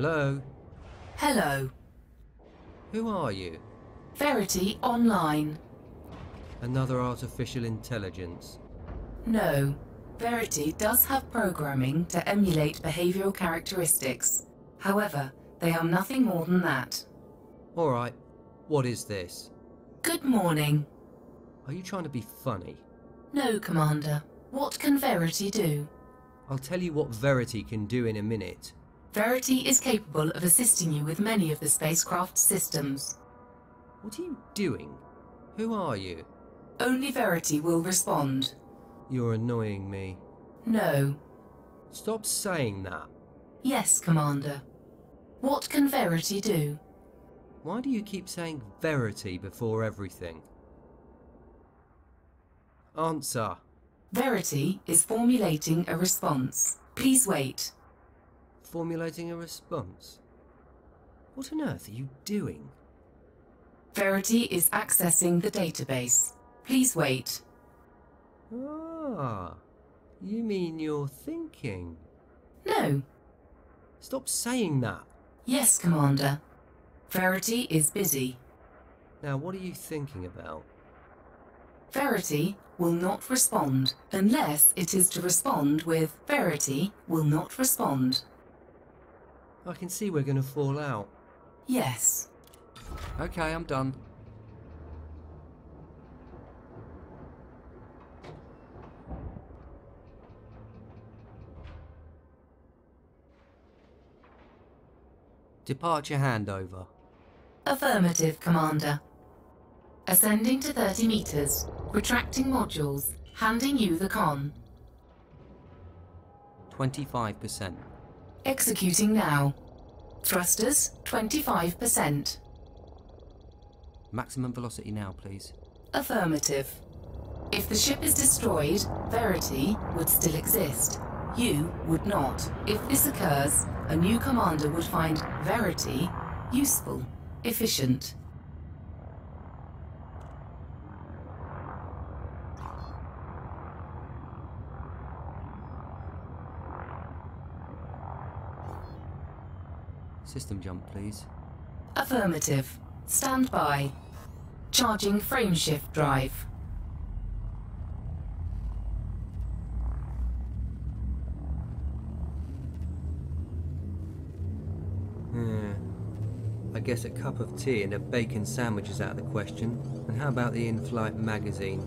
Hello? Hello. Who are you? Verity Online. Another artificial intelligence. No. Verity does have programming to emulate behavioral characteristics. However, they are nothing more than that. Alright, what is this? Good morning. Are you trying to be funny? No, Commander. What can Verity do? I'll tell you what Verity can do in a minute. Verity is capable of assisting you with many of the spacecraft systems. What are you doing? Who are you? Only Verity will respond. You're annoying me. No. Stop saying that. Yes, Commander. What can Verity do? Why do you keep saying Verity before everything? Answer. Verity is formulating a response. Please wait. Formulating a response? What on earth are you doing? Verity is accessing the database. Please wait. Ah, you mean you're thinking? No. Stop saying that. Yes, Commander. Verity is busy. Now, what are you thinking about? Verity will not respond unless it is to respond with Verity will not respond. I can see we're gonna fall out. Yes. Okay, I'm done. Departure handover. Affirmative, Commander. Ascending to 30 meters. Retracting modules. Handing you the con. 25%. Executing now. Thrusters, 25%. Maximum velocity now, please. Affirmative. If the ship is destroyed, Verity would still exist. You would not. If this occurs, a new commander would find Verity useful, efficient. System jump, please. Affirmative. Stand by. Charging frameshift drive. Hmm. I guess a cup of tea and a bacon sandwich is out of the question. And how about the in-flight magazine?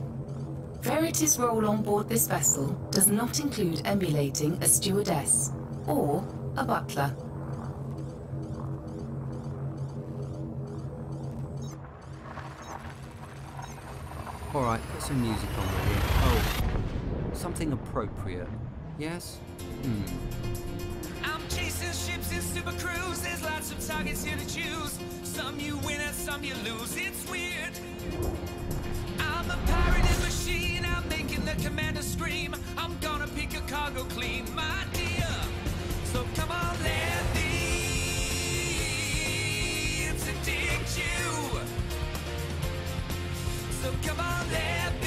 Verity's role on board this vessel does not include emulating a stewardess or a butler. Alright, put some music on will you? Oh, something appropriate. Yes? Hmm. I'm chasing ships in super cruise. There's lots of targets here to choose. Some you win and some you lose. It's weird. I'm a pirated machine. I'm making the commander scream. I'm gonna pick your cargo clean, my dear. So come on, let So come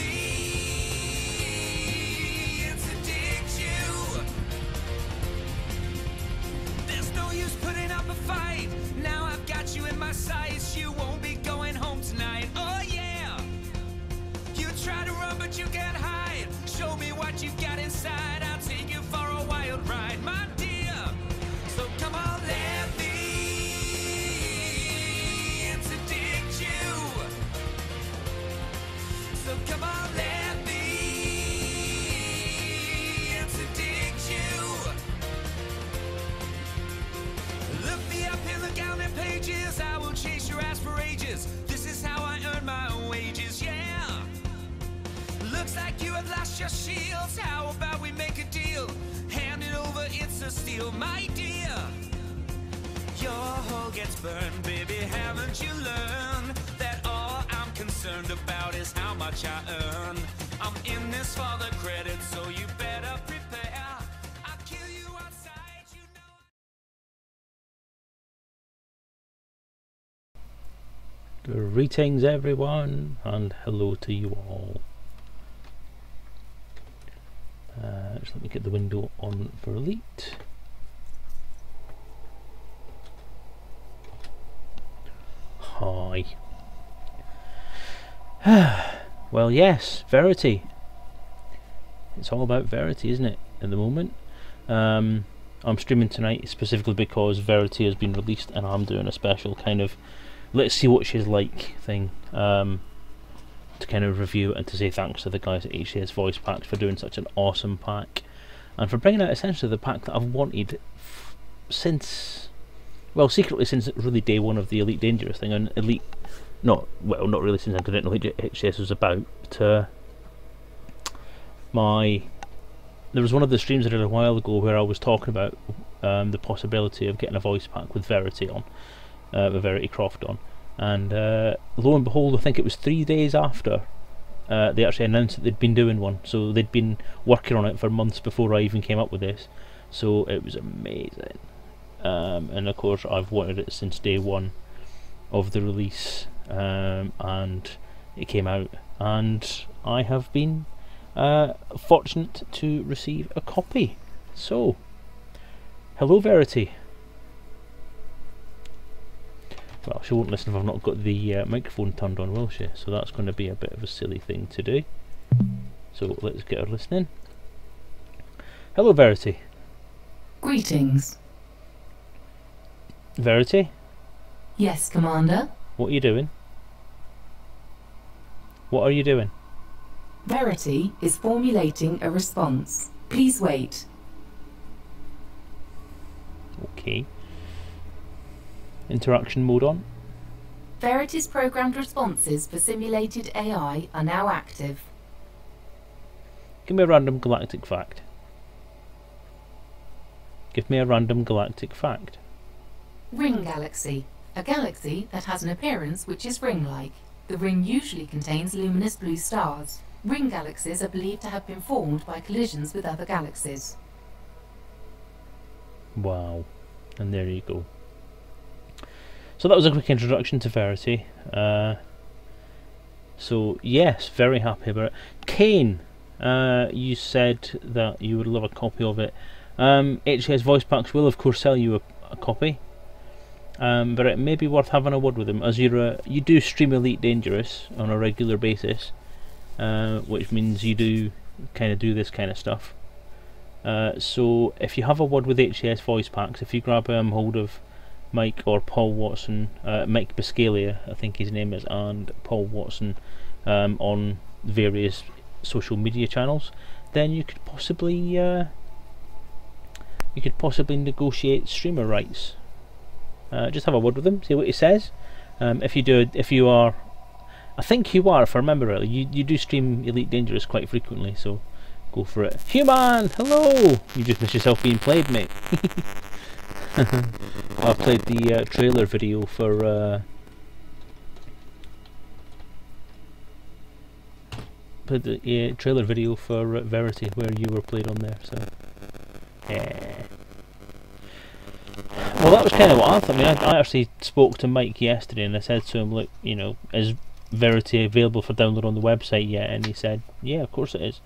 your shields. How about we make a deal? Hand it over, it's a steal, my dear. Your gets burned, baby. Haven't you learned that all I'm concerned about is how much I earn? I'm in this for the credit, so you better prepare. Greetings everyone and hello to you all. Uh, just let me get the window on for Elite. Hi. well, yes, Verity. It's all about Verity, isn't it, at the moment? Um, I'm streaming tonight specifically because Verity has been released and I'm doing a special kind of let's see what she's like thing. Um, to kind of review and to say thanks to the guys at HCS Voice Packs for doing such an awesome pack and for bringing out essentially the pack that I've wanted since, well, secretly since really day one of the Elite Dangerous thing and Elite, not well, not really since I didn't know what HCS was about. But, uh, my there was one of the streams I did a while ago where I was talking about um, the possibility of getting a voice pack with Verity on, uh, with Verity Croft on, and uh, lo and behold, I think it was three days after uh, they actually announced that they'd been doing one. So they'd been working on it for months before I even came up with this. So it was amazing. Um, and of course, I've wanted it since day one of the release, um, and it came out, and I have been uh, fortunate to receive a copy. So, hello, Verity. Well, she won't listen if I've not got the uh, microphone turned on, will she? So that's going to be a bit of a silly thing to do. So let's get her listening. Hello, Verity. Greetings. Verity, Yes, Commander. what are you doing? What are you doing? Verity is formulating a response. Please wait. Okay. Interaction mode on. Verity's programmed responses for simulated AI are now active. Give me a random galactic fact. Give me a random galactic fact. Ring galaxy. A galaxy that has an appearance which is ring-like. The ring usually contains luminous blue stars. Ring galaxies are believed to have been formed by collisions with other galaxies. Wow. And there you go. So that was a quick introduction to Verity. Uh, so yes, very happy about it. Kane, uh, you said that you would love a copy of it. Um, Voice Packs will of course sell you a, a copy. Um, but it may be worth having a word with them as you're a, you do stream Elite Dangerous on a regular basis, uh, which means you do kind of do this kind of stuff. Uh, so if you have a word with HCS voice packs, if you grab um, hold of Mike or Paul Watson, uh, Mike Biscalia, I think his name is, and Paul Watson um, on various social media channels, then you could possibly uh, you could possibly negotiate streamer rights. Uh, just have a word with him, see what he says. Um, if you do, if you are, I think you are, if I remember rightly, you you do stream Elite Dangerous quite frequently, so go for it. Human, hello! You just missed yourself being played, mate. I played the uh, trailer video for. Uh, played the uh, trailer video for Verity where you were played on there, so. Yeah. Well, that was kind of what I thought. I mean, I, I actually spoke to Mike yesterday and I said to him, look, you know, is Verity available for download on the website yet? And he said, yeah, of course it is.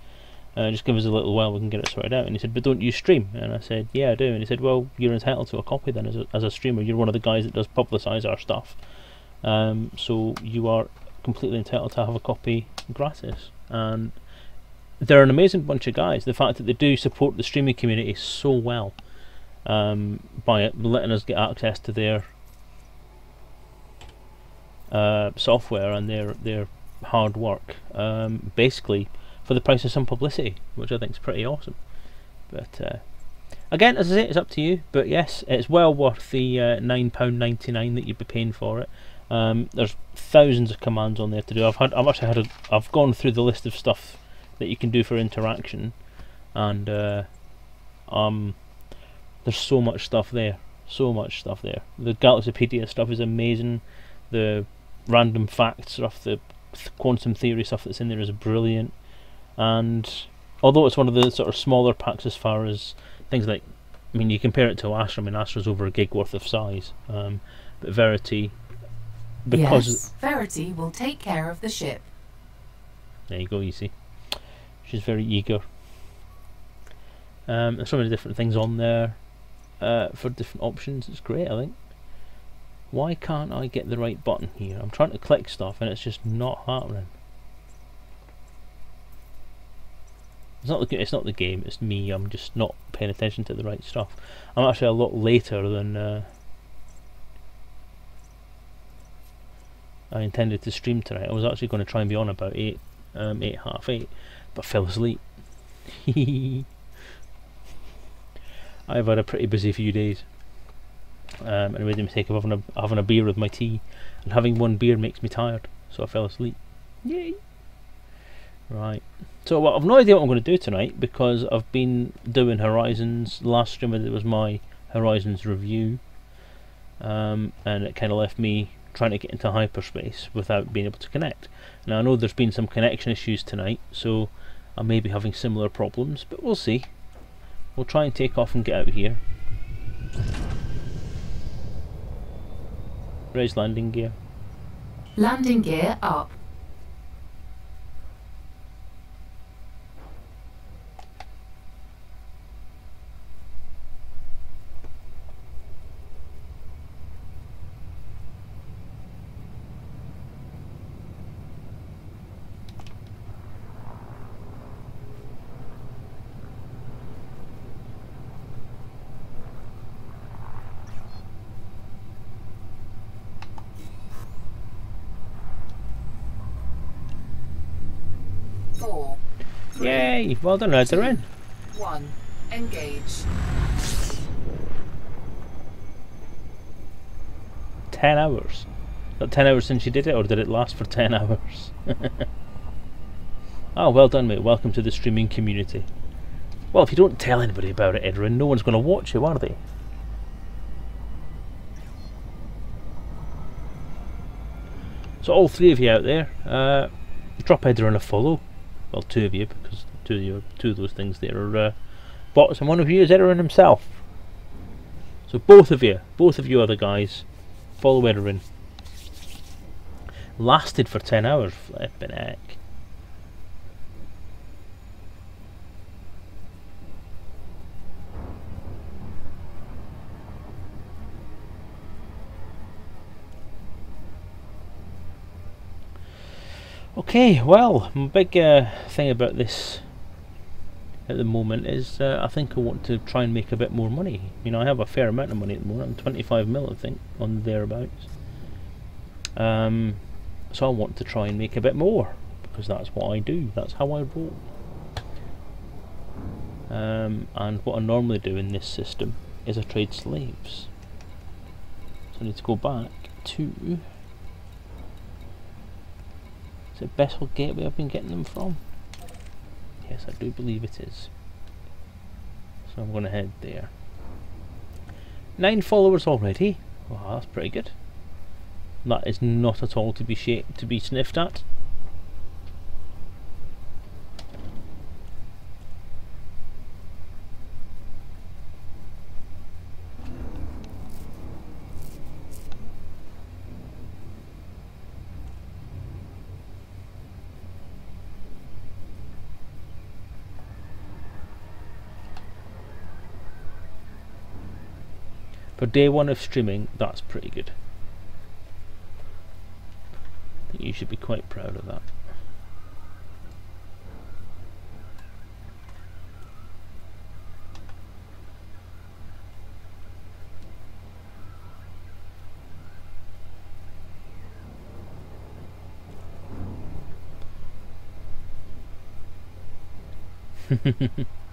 Uh, just give us a little while, we can get it sorted out. And he said, but don't you stream? And I said, yeah, I do. And he said, well, you're entitled to a copy then as a, as a streamer. You're one of the guys that does publicise our stuff. Um, so you are completely entitled to have a copy gratis. And they're an amazing bunch of guys. The fact that they do support the streaming community so well um, by letting us get access to their uh, software and their their hard work, um, basically for the price of some publicity, which I think is pretty awesome. But uh, again, as I say, it's up to you. But yes, it's well worth the uh, nine pound ninety nine that you'd be paying for it. Um, there's thousands of commands on there to do. I've had, I've actually had, a, I've gone through the list of stuff that you can do for interaction, and uh, um, there's so much stuff there, so much stuff there. The Galaxypedia stuff is amazing. The random facts stuff, the th- quantum theory stuff that's in there is brilliant. And although it's one of the sort of smaller packs as far as things like, I mean, you compare it to Astra. I mean, Astra's over a gig worth of size, um, but Verity, because yes, Verity will take care of the ship. There you go, you see. She's very eager. Um, there's so many different things on there uh, for different options. It's great, I think. Why can't I get the right button here? I'm trying to click stuff and it's just not happening. It's not the it's not the game. It's me. I'm just not paying attention to the right stuff. I'm actually a lot later than uh, I intended to stream tonight. I was actually going to try and be on about eight, um, eight half eight, but fell asleep. I've had a pretty busy few days. Um, and I made the mistake of having a having a beer with my tea, and having one beer makes me tired, so I fell asleep. Yay! Right. So well, I've no idea what I'm going to do tonight because I've been doing Horizons. Last stream it was my Horizons review, um, and it kind of left me trying to get into hyperspace without being able to connect. Now I know there's been some connection issues tonight, so I may be having similar problems, but we'll see. We'll try and take off and get out of here. Raise landing gear. Landing gear up. Four, Yay! Well done, lads. They're in. one, engage. Ten hours. That ten hours since you did it, or did it last for ten hours? oh, well done, mate. Welcome to the streaming community. Well, if you don't tell anybody about it, Edwin, no one's going to watch you, are they? So all three of you out there, uh, drop Edwin a follow. Well, two of you, because two of you, two of those things there are uh, bots, and one of you is Edwin himself. So both of you, both of you other guys, follow Edwin. Lasted for ten hours, flipping heck. Okay, well, my big uh, thing about this at the moment is uh, I think I want to try and make a bit more money. You know, I have a fair amount of money at the moment. I'm 25 mil, I think, on thereabouts. Um, so I want to try and make a bit more because that's what I do. That's how I roll. Um, and what I normally do in this system is I trade slaves. So I need to go back to. Is it Bessel Gateway I've been getting them from? Yes, I do believe it is. So I'm going to head there. Nine followers already. Wow, that's pretty good. That is not at all to be sh to be sniffed at. For day one of streaming, that's pretty good. I think you should be quite proud of that.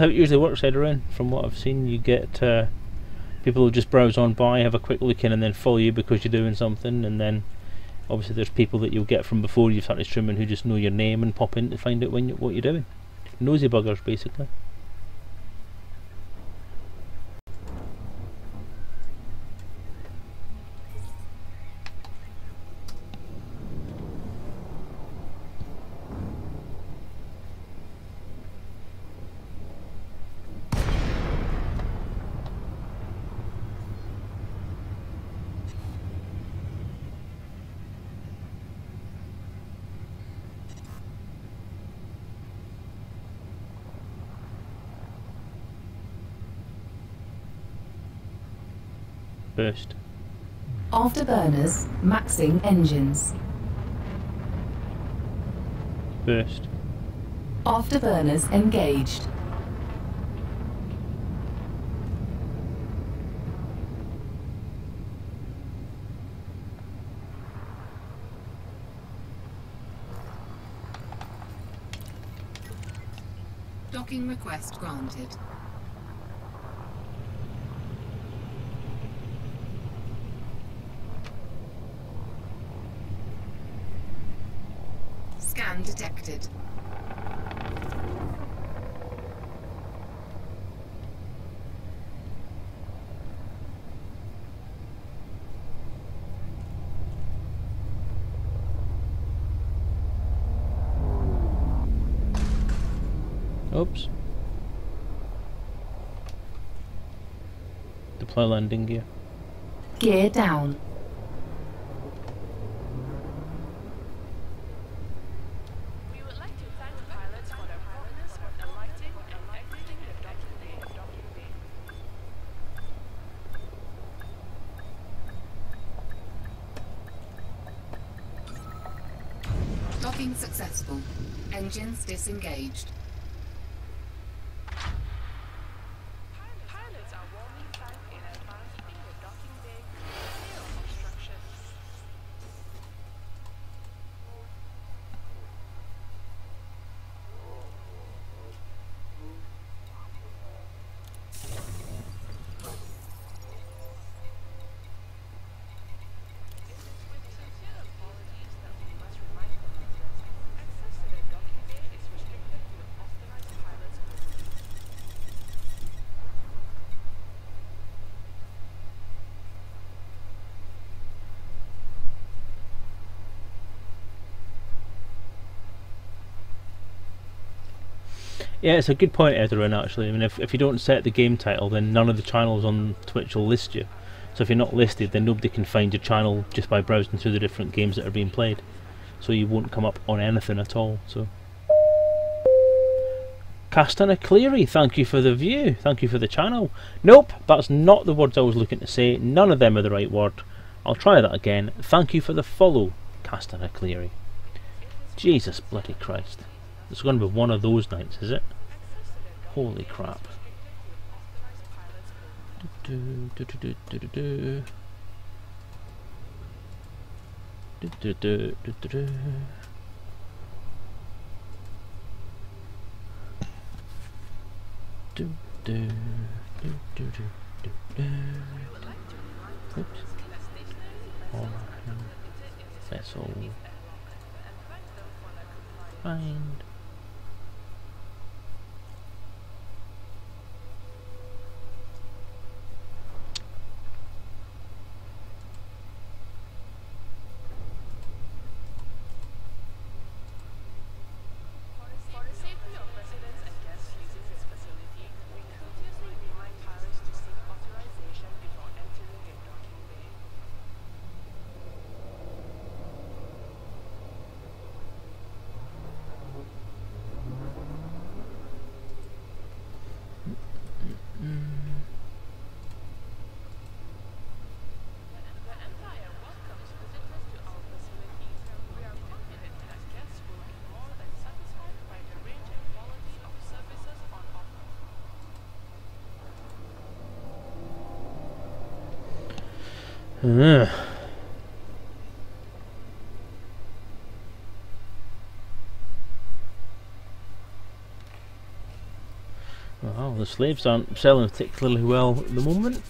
how it usually works, Edwin. From what I've seen, you get uh, people who just browse on by, have a quick look in, and then follow you because you're doing something. And then, obviously, there's people that you'll get from before you've started streaming who just know your name and pop in to find out when you, what you're doing. Nosy buggers, basically. First. Afterburners maxing engines. First. Afterburners engaged. Docking request granted. Scan detected. Oops. Deploy landing gear. Gear down. We would like to thank pilots for their promptness when alighting and exiting the docking bay. Docking bay. Docking successful. Engines disengaged. Pilots are warmly thanked in advance in the docking bay. Clear of obstructions. With sincere apologies that we must remind commuters, access to the docking bay is restricted to authorized pilots only. Yeah, it's a good point, Edwin, actually. I mean, if, if you don't set the game title, then none of the channels on Twitch will list you. So if you're not listed, then nobody can find your channel just by browsing through the different games that are being played. So you won't come up on anything at all. So. Castana Cleary, thank you for the view. Thank you for the channel. Nope, that's not the words I was looking to say. None of them are the right word. I'll try that again. Thank you for the follow, Castana Cleary. Jesus bloody Christ. It's going to be one of those nights, is it? Holy crap. Oops. Alright. Vessel. Find. For the safety of residents and guests using this facility, we courteously remind pilots to seek authorization before entering a docking bay. The Empire welcomes visitors to our facilities. We are confident that guests will be more than satisfied by the range and quality of services on offer. Ugh. Well, the slaves aren't selling particularly well at the moment.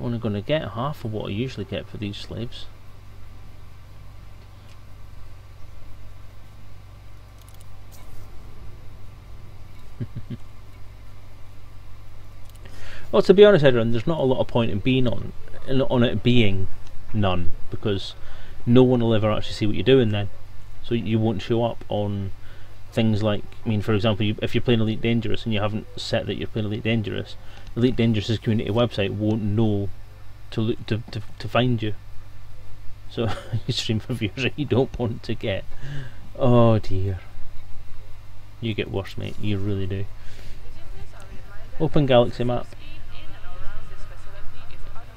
Only going to get half of what I usually get for these slaves. Well, to be honest, Edwin, there's not a lot of point in being on on it being none because no one will ever actually see what you're doing then. So you won't show up on things like, I mean, for example, you, if you're playing Elite Dangerous and you haven't set that you're playing Elite Dangerous, Elite Dangerous's community website won't know to look to, to, to find you. So you stream for viewers that you don't want to get. Oh dear. You get worse, mate. You really do. Open Galaxy map.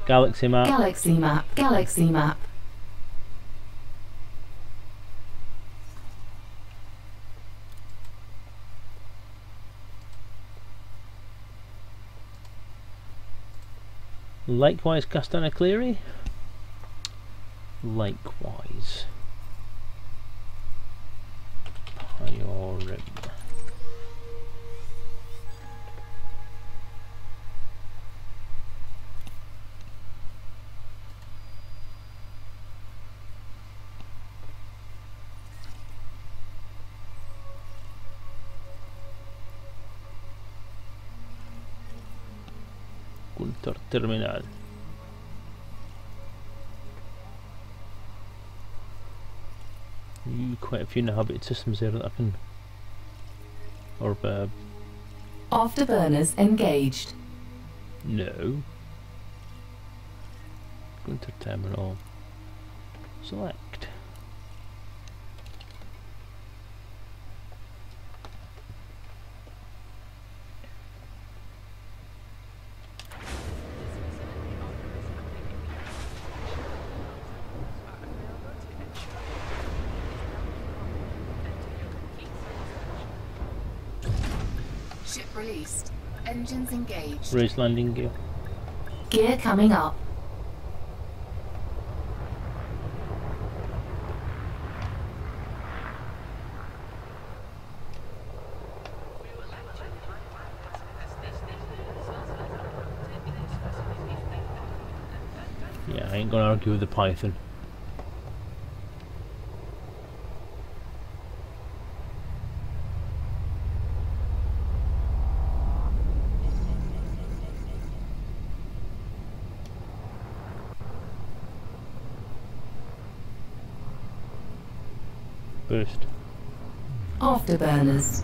Galaxy map. Galaxy map. Galaxy map. Likewise, Castana Cleary. Likewise. Terminal. Quite a few inhabited systems there that I can. Or, uh, Afterburners engaged. no. Gunter Terminal. Select. Ship released. Engines engaged. Raise landing gear. Gear coming up. Yeah, I ain't gonna argue with the Python. Boost. Afterburners.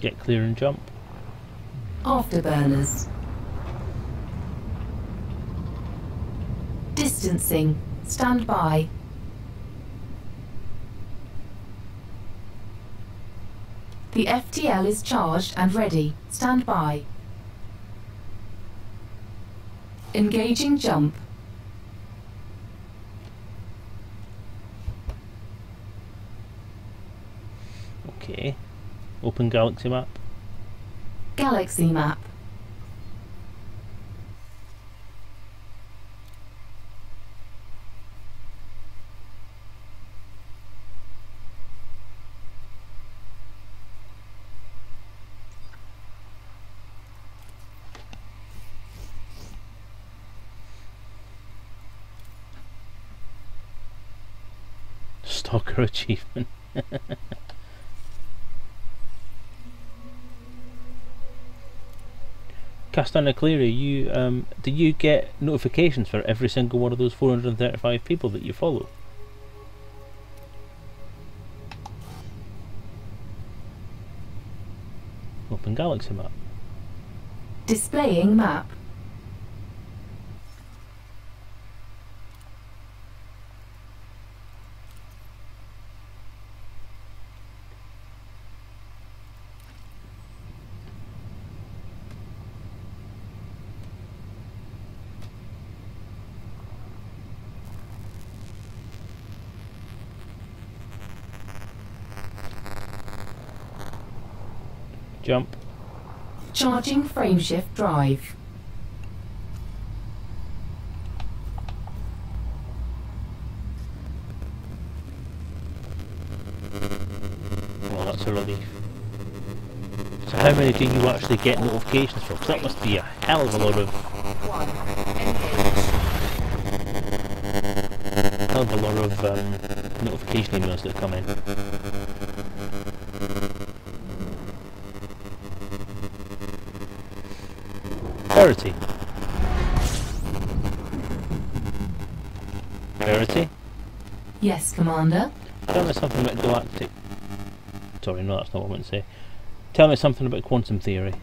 Get clear and jump. Afterburners. Distancing. Stand by. The FTL is charged and ready. Stand by. Engaging jump. Okay. Open galaxy map. Galaxy map. Achievement. Castana you um, do you get notifications for every single one of those 435 people that you follow? Open Galaxy map. Displaying map. Jump. Charging frameshift drive. Well, that's a relief. So how many do you actually get notifications? 'Cause that must be a hell of a lot of. Hell of a lot of um, notification emails that come in. Verity. Verity. Yes, Commander. Tell me something about galactic. Sorry, no, that's not what I meant to say. Tell me something about quantum theory.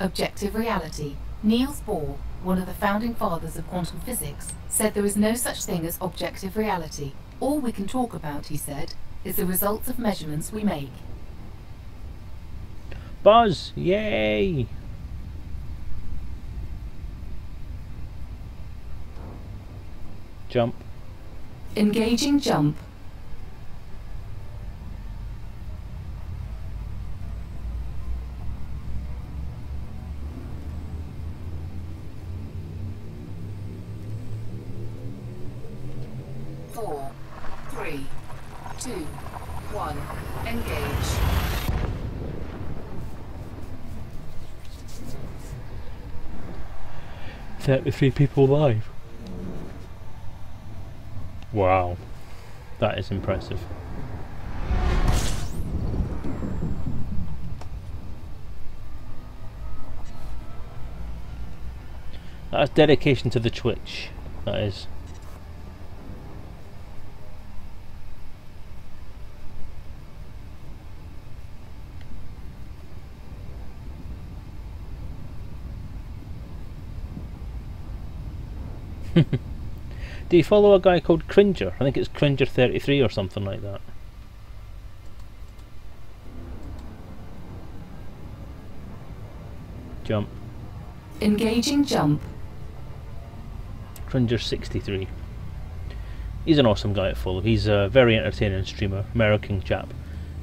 Objective reality. Niels Bohr. one of the founding fathers of quantum physics, said there is no such thing as objective reality. All we can talk about, he said, is the results of measurements we make. Buzz! Yay! Jump. Engaging jump. Four, three, two, one, engage. Thirty-three people live. Wow, that is impressive. That's dedication to the Twitch. That is. Do you follow a guy called Cringer? I think it's Cringer33 or something like that. Jump. Engaging jump. Cringer63. He's an awesome guy to follow. He's a very entertaining streamer, American chap.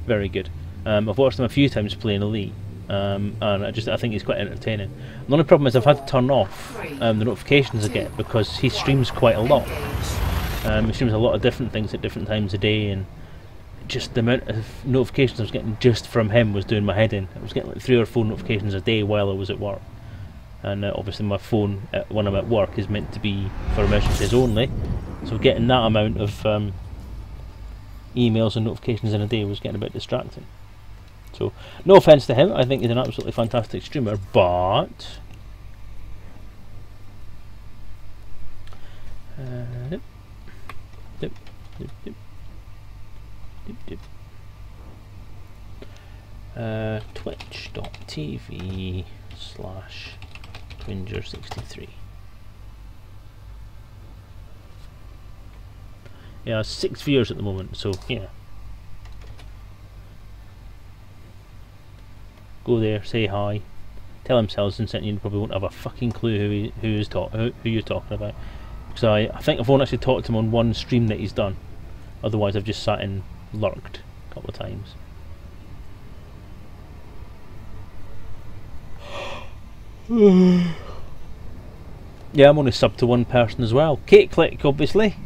Very good. Um, I've watched him a few times playing Elite, um, and I just I think he's quite entertaining. The only problem is I've had to turn off um, the notifications I get because he streams quite a lot. Um, he streams a lot of different things at different times a day, and just the amount of notifications I was getting just from him was doing my head in. I was getting like three or four notifications a day while I was at work, and uh, obviously my phone uh, when I'm at work is meant to be for emergencies only. So getting that amount of um, emails and notifications in a day was getting a bit distracting. So no offense to him, I think he's an absolutely fantastic streamer, but. Uh. Uh, twitch.tv slash cringer63 yeah six viewers at the moment so yeah go there say hi tell him Selezen sent you probably won't have a fucking clue who he, who is talk who, who you're talking about because I, I think I've only actually talked to him on one stream that he's done otherwise I've just sat and lurked a couple of times yeah, I'm only sub to one person as well. Kate Click, obviously.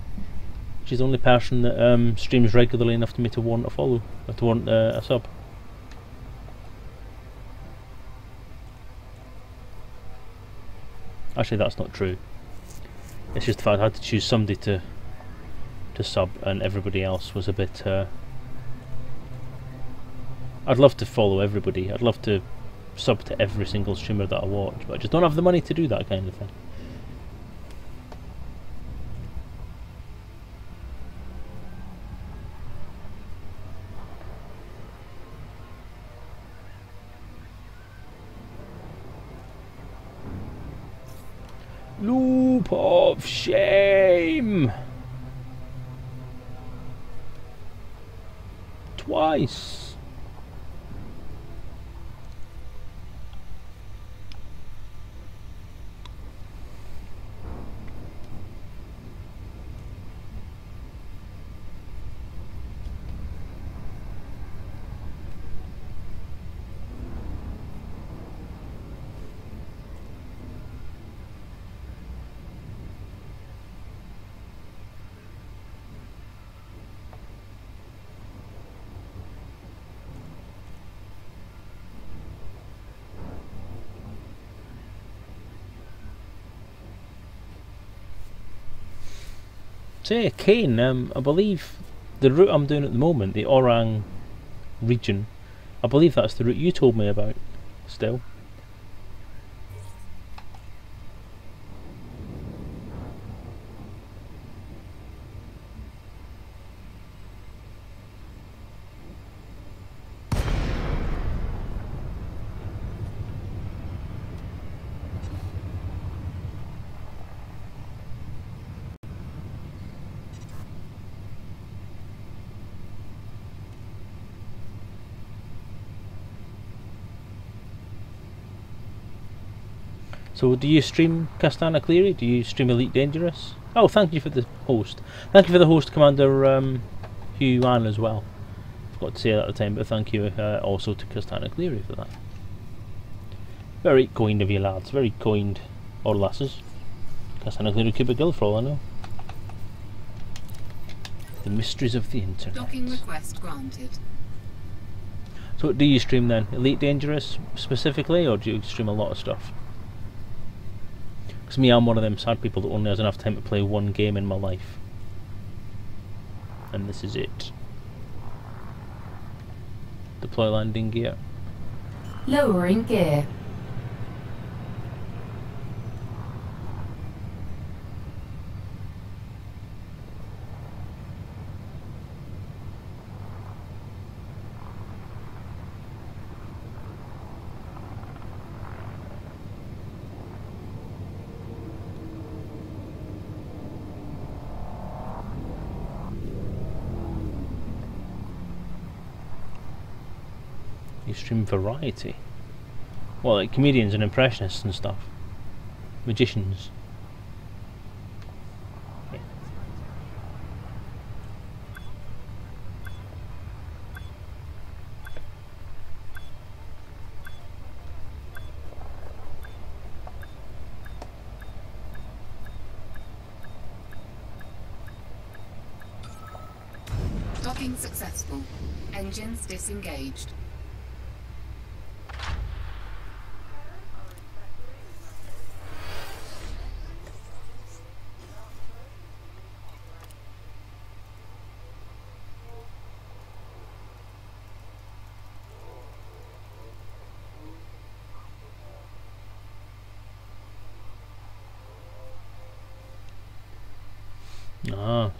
She's the only person that um, streams regularly enough to me to want a follow, or to want uh, a sub. Actually, that's not true. It's just the fact I had to choose somebody to to sub, and everybody else was a bit. Uh, I'd love to follow everybody. I'd love to sub to every single streamer that I watch, but I just don't have the money to do that kind of thing. Loop of shame! Twice! Say, Kane, um, I believe the route I'm doing at the moment, the Orang region, I believe that's the route you told me about still. So do you stream Castana Cleary? Do you stream Elite Dangerous? Oh, thank you for the host. Thank you for the host, Commander um, Hugh Ann as well. Forgot to say that at the time, but thank you uh, also to Castana Cleary for that. Very kind of you lads, very kind. Or lasses. Castana Cleary keep a girl for all I know. The mysteries of the internet. Docking request granted. So do you stream then? Elite Dangerous specifically, or do you stream a lot of stuff? Because me, I'm one of them sad people that only has enough time to play one game in my life. And this is it. Deploy landing gear. Lowering gear. You stream variety. Well, like comedians and impressionists and stuff. Magicians. Docking successful. Engines disengaged.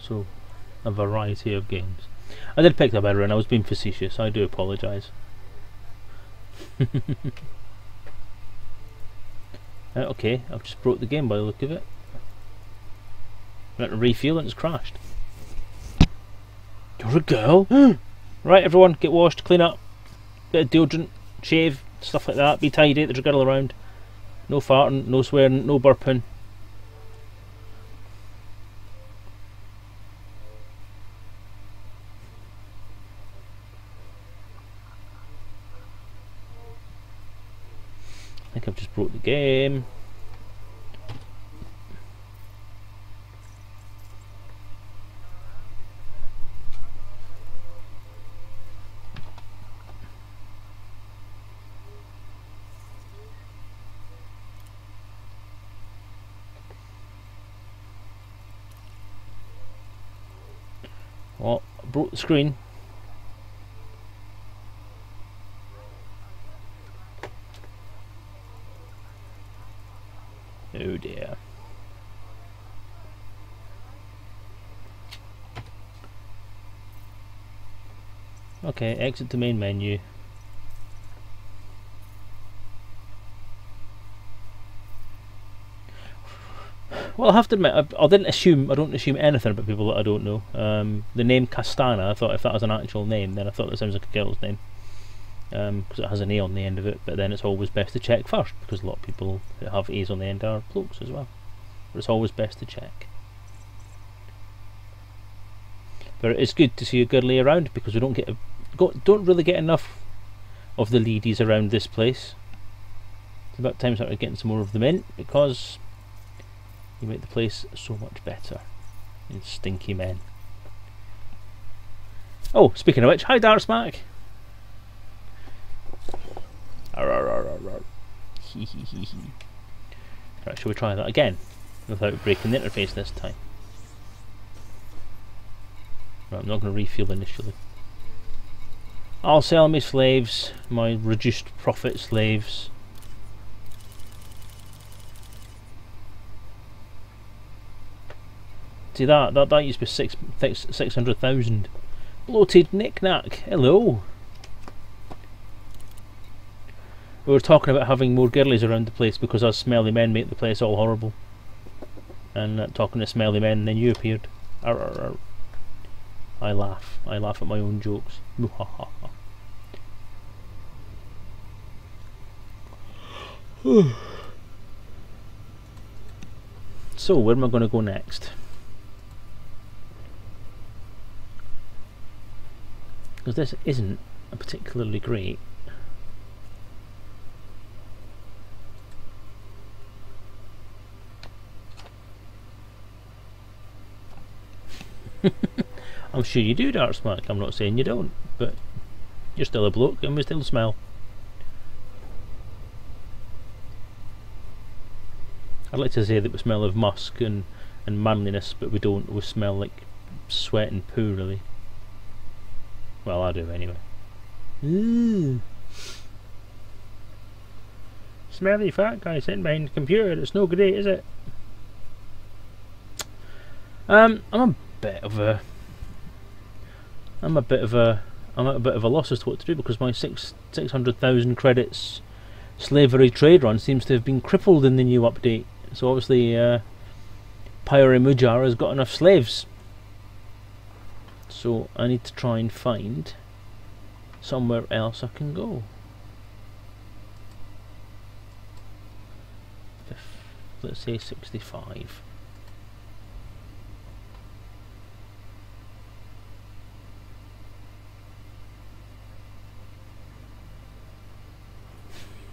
So a variety of games. I did pick that better and I was being facetious. I do apologise. Uh, okay, I've just broke the game by the look of it. Went to refuel and it's crashed. You're a girl? right, everyone, get washed, clean up, bit of deodorant, shave, stuff like that. Be tidy, there's a girl around. No farting, no swearing, no burping. I think I've just broke the game. Oh, I broke the screen. Oh dear. Okay, exit to main menu. Well, I have to admit, I, I didn't assume. I don't assume anything about people that I don't know. Um, the name Castana. I thought if that was an actual name, then I thought that sounds like a girl's name because it has an A on the end of it. But then it's always best to check first because a lot of people that have A's on the end are blokes as well. But it's always best to check. But it's good to see a girlie around because we don't get a, go, don't really get enough of the ladies around this place. It's about time started getting some more of them in because you make the place so much better. You stinky men. Oh, speaking of which, hi hee. Right, shall we try that again? Without breaking the interface this time. Right, I'm not going to refuel initially. I'll sell my slaves, my reduced profit slaves. See that, that, that used to be six, six, 600,000. Bloated knick-knack, hello. We were talking about having more girlies around the place because us smelly men make the place all horrible. And uh, talking to smelly men, then you appeared. Arr, arr, arr. I laugh. I laugh at my own jokes. So, where am I going to go next? Because this isn't a particularly great. I'm sure you do, Dark Smack. I'm not saying you don't, but you're still a bloke and we still smell. I'd like to say that we smell of musk and, and manliness, but we don't. We smell like sweat and poo, really. Well, I do anyway. Ooh. Smelly fat guy sitting behind the computer. It's no great, is it? Um, I'm a bit of a. I'm a bit of a. I'm at a bit of a loss as to what to do because my six six hundred thousand credits slavery trade run seems to have been crippled in the new update. So obviously, uh, Pyre Mujar has got enough slaves. So I need to try and find somewhere else I can go. Let's say 65.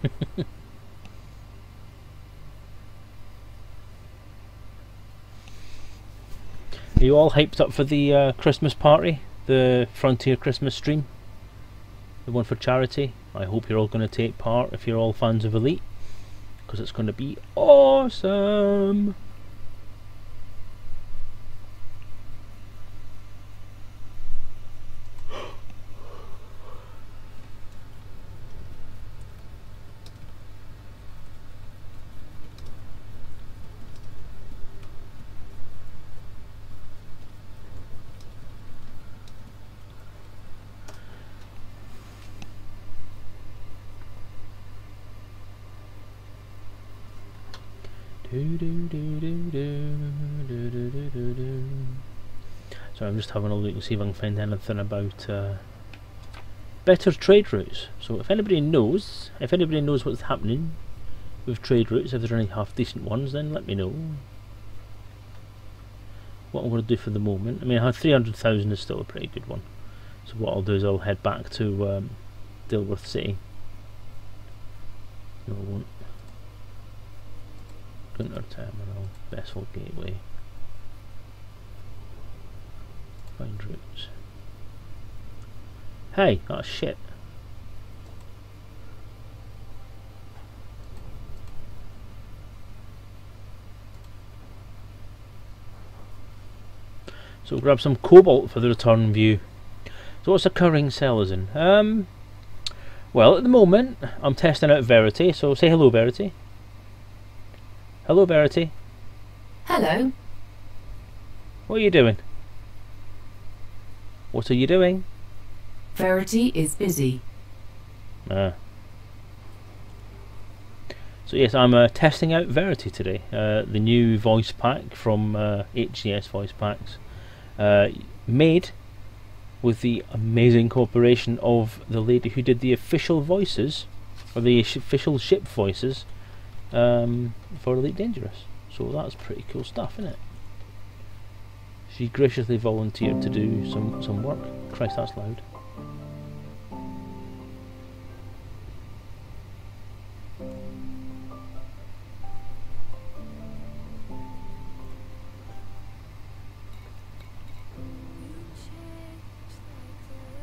Are you all hyped up for the uh, Christmas party? The Frontier Christmas stream? The one for charity? I hope you're all going to take part if you're all fans of Elite. Because it's going to be awesome! I'm just having a look and see if I can find anything about uh, better trade routes. So if anybody knows, if anybody knows what's happening with trade routes, if there's any half decent ones, then let me know. What I'm going to do for the moment, I mean, I have 300,000 is still a pretty good one. So what I'll do is I'll head back to um, Dilworth City. No, I won't. Gunter Terminal, Vessel Gateway. Find routes. Hey, oh shit. So grab some cobalt for the return view. So what's occurring Selezen? Um, well, at the moment, I'm testing out Verity. So say hello, Verity. Hello, Verity. Hello. What are you doing? What are you doing? Verity is busy. Ah. So yes, I'm uh, testing out Verity today. Uh, the new voice pack from uh, HCS Voice Packs, uh, made with the amazing cooperation of the lady who did the official voices, or the official ship voices, um, for Elite Dangerous. So that's pretty cool stuff, isn't it? She graciously volunteered to do some some work. Christ, that's loud.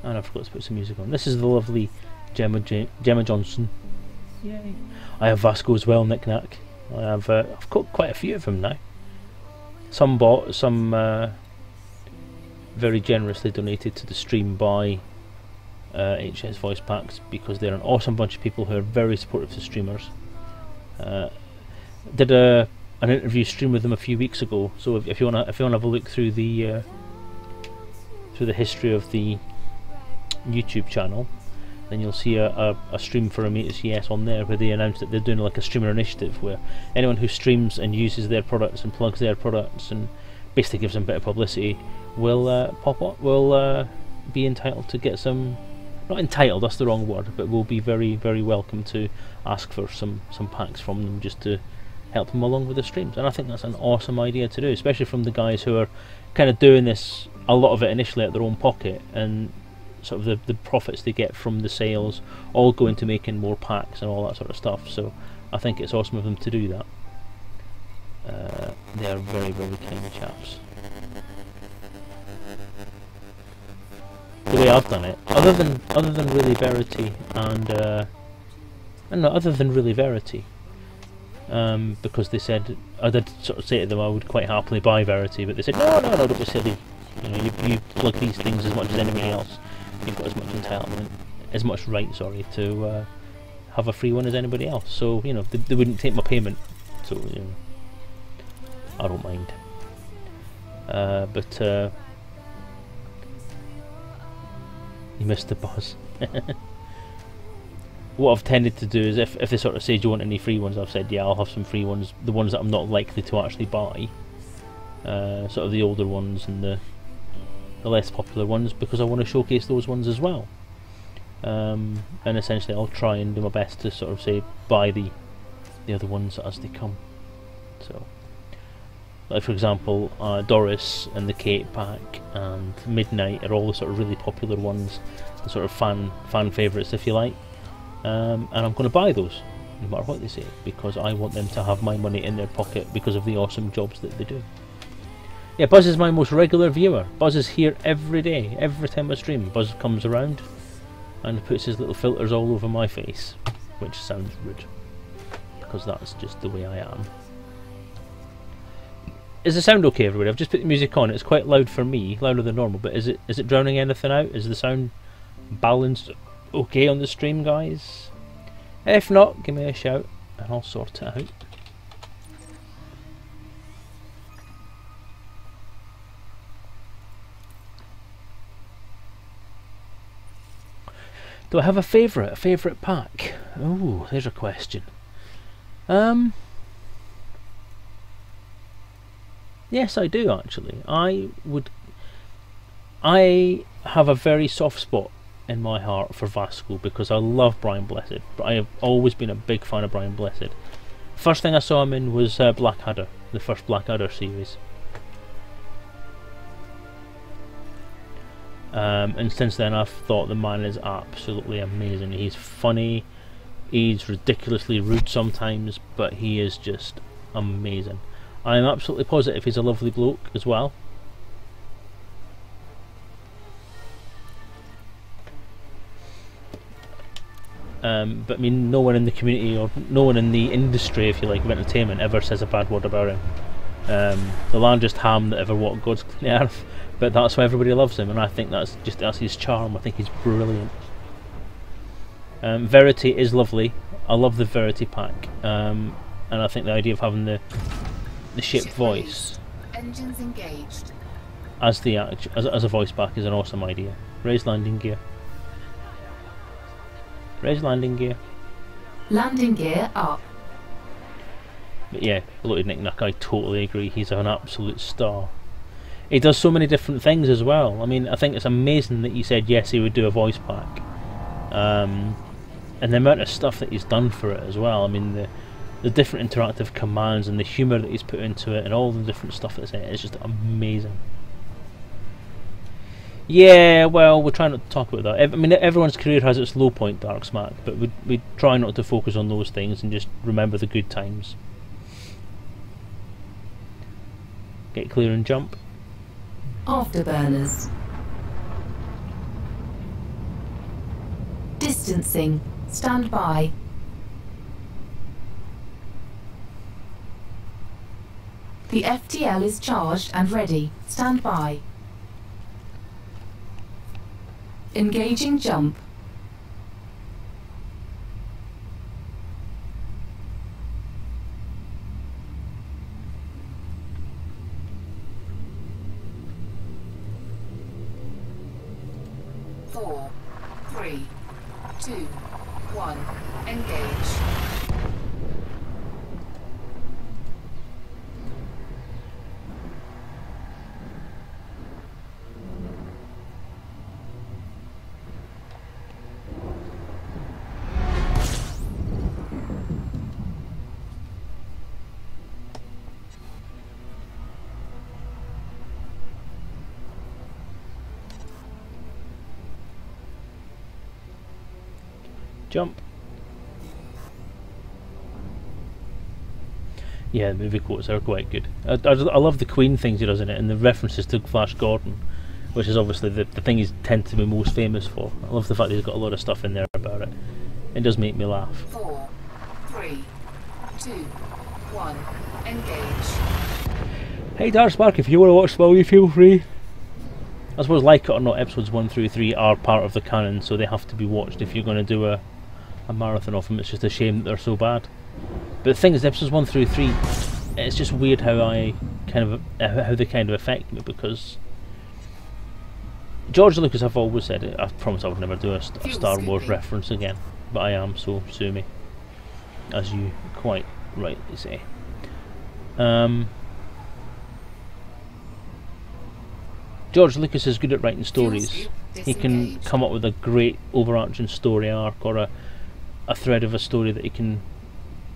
And I forgot to put some music on. This is the lovely Gemma, J- Gemma Johnson. Yay. I have Vasco as well, Knick Knack. I have, uh, I've got quite a few of them now. Some bought, some uh, very generously donated to the stream by uh, HCS Voice Packs because they're an awesome bunch of people who are very supportive to streamers. Uh, did a an interview stream with them a few weeks ago, so if, if you wanna if you wanna have a look through the uh, through the history of the YouTube channel, then you'll see a, a, a stream for Amitas Yes on there where they announced that they're doing like a streamer initiative where anyone who streams and uses their products and plugs their products and basically gives them better publicity will uh, pop up will uh, be entitled to get some not entitled that's the wrong word but will be very very welcome to ask for some some packs from them just to help them along with the streams. And I think that's an awesome idea to do, especially from the guys who are kind of doing this a lot of it initially at their own pocket and sort of the, the profits they get from the sales all go into making more packs and all that sort of stuff. So I think it's awesome of them to do that. Uh, they are very, very kind chaps. The way I've done it, other than other than really Verity and uh, and other than really Verity, um, because they said I did sort of say to them I would quite happily buy Verity, but they said no, no, no, don't be silly. You know, you, you plug these things as much as anybody else. You've got as much entitlement, as much right, sorry, to uh, have a free one as anybody else. So you know, they, they wouldn't take my payment. So you know, I don't mind. Uh, but uh, you missed the buzz. what I've tended to do is if, if they sort of say, do you want any free ones, I've said, yeah, I'll have some free ones, the ones that I'm not likely to actually buy. Uh, sort of the older ones and the the less popular ones because I want to showcase those ones as well. Um, and essentially I'll try and do my best to sort of say buy the the other ones as they come. So, like for example, uh, Doris and the Kate pack and Midnight are all the sort of really popular ones, the sort of fan fan favourites if you like. Um, and I'm going to buy those, no matter what they say, because I want them to have my money in their pocket because of the awesome jobs that they do. Yeah, Buzz is my most regular viewer. Buzz is here every day, every time I stream. Buzz comes around and puts his little filters all over my face, which sounds rude, because that's just the way I am. Is the sound okay, everybody? I've just put the music on. It's quite loud for me, louder than normal. But is it is it drowning anything out? Is the sound balanced okay on the stream, guys? If not, give me a shout and I'll sort it out. Do I have a favourite? A favourite pack? Oh, there's a question. Um. Yes, I do actually. I would. I have a very soft spot in my heart for Vasco because I love Brian Blessed. I have always been a big fan of Brian Blessed. First thing I saw him in was uh, Blackadder, the first Blackadder series. Um, and since then, I've thought the man is absolutely amazing. He's funny, he's ridiculously rude sometimes, but he is just amazing. I am absolutely positive he's a lovely bloke as well. Um, but I mean, no one in the community or no one in the industry, if you like, of entertainment ever says a bad word about him. Um, the largest ham that ever walked God's clean earth, but that's why everybody loves him, and I think that's just that's his charm. I think he's brilliant. Um, Verity is lovely. I love the Verity pack, um, and I think the idea of having the the ship Ship voice Engines engaged. as the as, as a voice back is an awesome idea. Raise landing gear. Raise landing gear. Landing gear up. But yeah, Bloated Nick Nuck, I totally agree. He's an absolute star. He does so many different things as well. I mean, I think it's amazing that he said yes, he would do a voice pack. Um, and the amount of stuff that he's done for it as well. I mean, the the different interactive commands and the humour that he's put into it and all the different stuff that's in it is just amazing. Yeah, well, we're trying not to talk about that. I mean, everyone's career has its low point, Dark Smack, but we we try not to focus on those things and just remember the good times. Get clear and jump. Afterburners. Distancing. Stand by. The FTL is charged and ready. Stand by. Engaging jump. Four, three, two, Jump. Yeah, the movie quotes are quite good. I, I, I love the Queen things he does in it, and the references to Flash Gordon, which is obviously the, the thing he's tend to be most famous for. I love the fact that he's got a lot of stuff in there about it. It does make me laugh. Four, three, two, one. Engage. Hey Dark Spark, if you want to watch Smalley, feel free. I suppose, like it or not, episodes 1 through 3 are part of the canon, so they have to be watched if you're going to do a, a marathon of them. It's just a shame that they're so bad. But the thing is, episodes 1 through 3, it's just weird how I kind of how they kind of affect me because George Lucas, I've always said it. I promise I would never do a, a Star Wars reference again, but I am, so sue me, as you quite rightly say. Um, George Lucas is good at writing stories. He can come up with a great overarching story arc or a a thread of a story that he can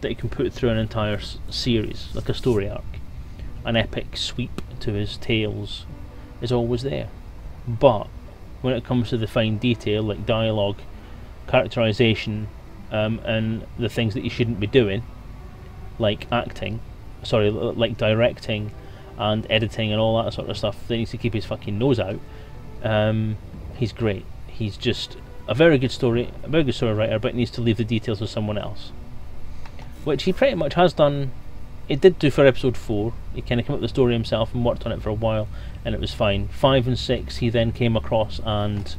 that he can put through an entire series, like a story arc. An epic sweep to his tales is always there. But when it comes to the fine detail, like dialogue, characterization, um, and the things that you shouldn't be doing, like acting, sorry, like directing and editing and all that sort of stuff, that needs to keep his fucking nose out. Um, he's great. He's just a very good story, a very good story writer, but needs to leave the details to someone else. Which he pretty much has done. He did do for episode four. He kind of came up with the story himself and worked on it for a while, and it was fine. Five and six, he then came across and